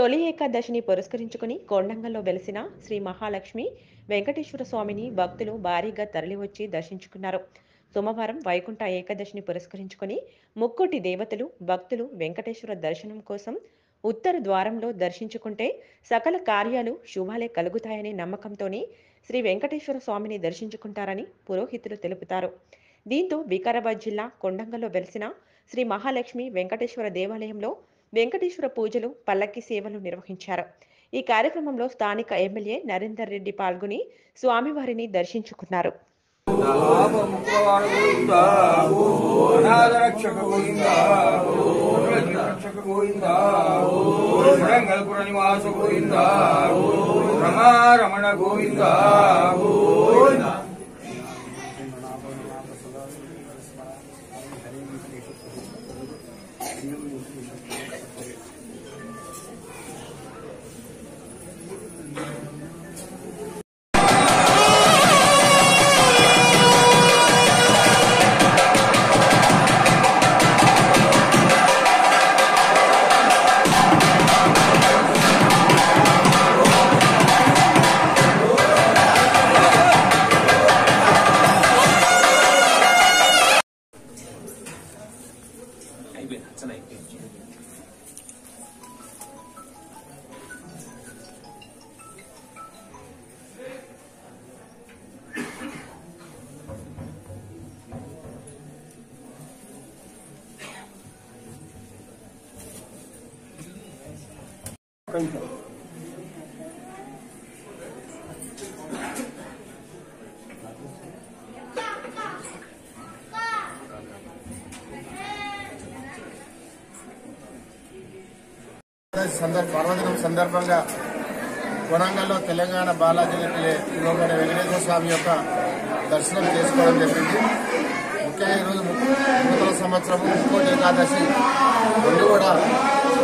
తొలి ఏకాదశిని పురస్కరించుకుని కొండంగల్లో వెలిసిన శ్రీ మహాలక్ష్మి వెంకటేశ్వర స్వామిని భక్తులు భారీగా తరలివచ్చి దర్శించుకున్నారు. సోమవారం వైకుంఠ ఏకాదశిని పురస్కరించుకుని ముక్కోటి దేవతలు భక్తులు వెంకటేశ్వర దర్శనం కోసం ఉత్తర ద్వారంలో దర్శించుకుంటే సకల కార్యాలు శుభాలే కలుగుతాయనే నమ్మకంతోనే శ్రీ వెంకటేశ్వర స్వామిని దర్శించుకుంటారని పురోహితులు తెలుపుతారు. దీంతో వికారాబాద్ జిల్లా కొండంగల్లో వెలిసిన శ్రీ మహాలక్ష్మి వెంకటేశ్వర దేవాలయంలో వెంకటేశ్వర పూజలు పల్లకి సేవలు నిర్వహించారు. ఈ కార్యక్రమంలో స్థానిక ఎమ్మెల్యే నరేందర్ రెడ్డి పాల్గొని స్వామివారిని దర్శించుకున్నారు. పర్వదినం సందర్భంగా కొనంగల్లో తెలంగాణ బాలాజీ ఇవ్వబడే వెంకటేశ్వర స్వామి యొక్క దర్శనం చేసుకోవడం జరిగింది. ముఖ్యంగా ఈరోజు నూతన సంవత్సరము ముక్కోటి ఏకాదశి రెండు కూడా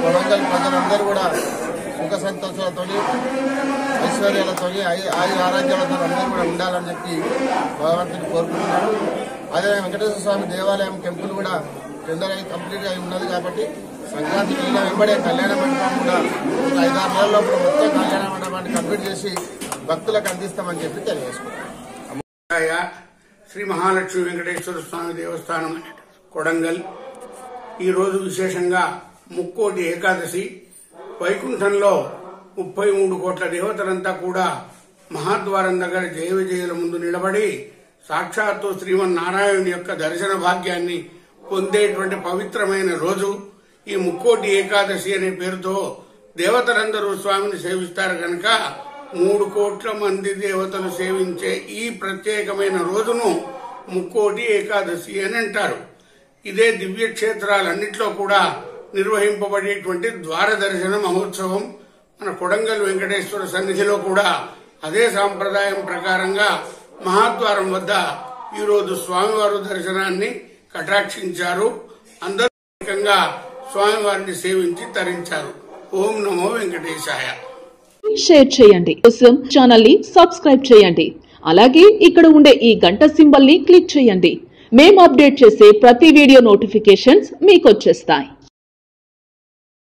కొనంగల్ ప్రజలందరూ కూడా సుఖ సంతోషాలతో ఐశ్వర్యాలతో ఆయు ఆరోగ్యాలతో అందరూ కూడా ఉండాలని చెప్పి భగవంతుని కోరుకుంటున్నాను. అదే వెంకటేశ్వర స్వామి దేవాలయం టెంపుల్ కూడా టెండర్ కంప్లీట్ అయి ఉన్నది కాబట్టి సంక్రాంతి వెళ్ళిన వెంబడే కళ్యాణ మండపం కూడా ఒక ఐదారు నెలల్లో మొత్తం కళ్యాణ మండపాన్ని కంప్లీట్ చేసి భక్తులకు అందిస్తామని చెప్పి తెలియజేసుకుంటాం శ్రీ మహాలక్ష్మి వెంకటేశ్వర స్వామి దేవస్థానం కొడంగల్. ఈ రోజు విశేషంగా ముక్కోటి ఏకాదశి. వైకుంఠంలో ముప్పై మూడు కోట్ల దేవతలంతా కూడా మహాద్వారం దగ్గర జయ విజయుల ముందు నిలబడి సాక్షాత్తు శ్రీమన్నారాయణుని యొక్క దర్శన భాగ్యాన్ని పొందేటువంటి పవిత్రమైన రోజు. ఈ ముక్కోటి ఏకాదశి అనే పేరుతో దేవతలందరూ స్వామిని సేవిస్తారు కనుక మూడు కోట్ల మంది దేవతలు సేవించే ఈ ప్రత్యేకమైన రోజును ముక్కోటి ఏకాదశి అని అంటారు. ఇదే దివ్యక్షేత్రాలన్నింటిలో కూడా నిర్వహింపబడేటువంటి ద్వారదర్శన మహోత్సవం మన కొడంగల్ వెంకటేశ్వర సన్నిధిలో కూడా అదే సాంప్రదాయం ప్రకారంగా మహాద్వారం వద్ద ఈరోజు స్వామివారు దర్శనాన్ని కటాక్షించారు. అందరూ స్వామివారిని సేవించి తరించారు. ఓం నమో వెంకటేశాయ. షేర్ చేయండి. కోసం ఛానల్ని సబ్స్క్రైబ్ చేయండి. అలాగే ఇక్కడ ఉండే ఈ గంట సింబల్ని క్లిక్ చేయండి. మేము అప్డేట్ చేసే ప్రతి వీడియో నోటిఫికేషన్స్ మీకు వచ్చేస్తాయి.